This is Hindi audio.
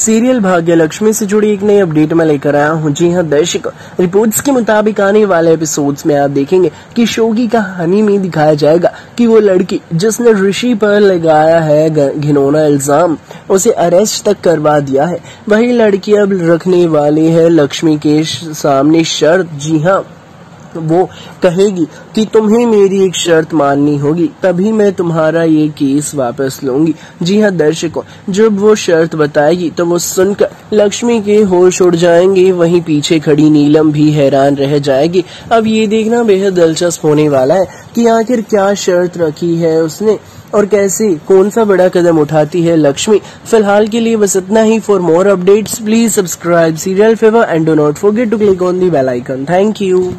सीरियल भाग्य लक्ष्मी से जुड़ी एक नई अपडेट में लेकर आया हूँ। जी हाँ दर्शक, रिपोर्ट्स के मुताबिक आने वाले एपिसोड्स में आप देखेंगे कि शोगी का कहानी में दिखाया जाएगा कि वो लड़की जिसने ऋषि पर लगाया है घिनौना इल्ज़ाम, उसे अरेस्ट तक करवा दिया है। वही लड़की अब रखने वाली है लक्ष्मी के सामने शर्त। जी हाँ। वो कहेगी कि तुम्हें मेरी एक शर्त माननी होगी, तभी मैं तुम्हारा ये केस वापस लूँगी। जी हाँ दर्शकों, जब वो शर्त बताएगी तो वो सुनकर लक्ष्मी के होश उड़ जाएँगे, वहीं पीछे खड़ी नीलम भी हैरान रह जाएगी। अब ये देखना बेहद दिलचस्प होने वाला है कि आखिर क्या शर्त रखी है उसने, और कैसे, कौन सा बड़ा कदम उठाती है लक्ष्मी। फ़िलहाल के लिए बस इतना ही। For more updates please subscribe serial favour and do not forget to click on the bell icon thank you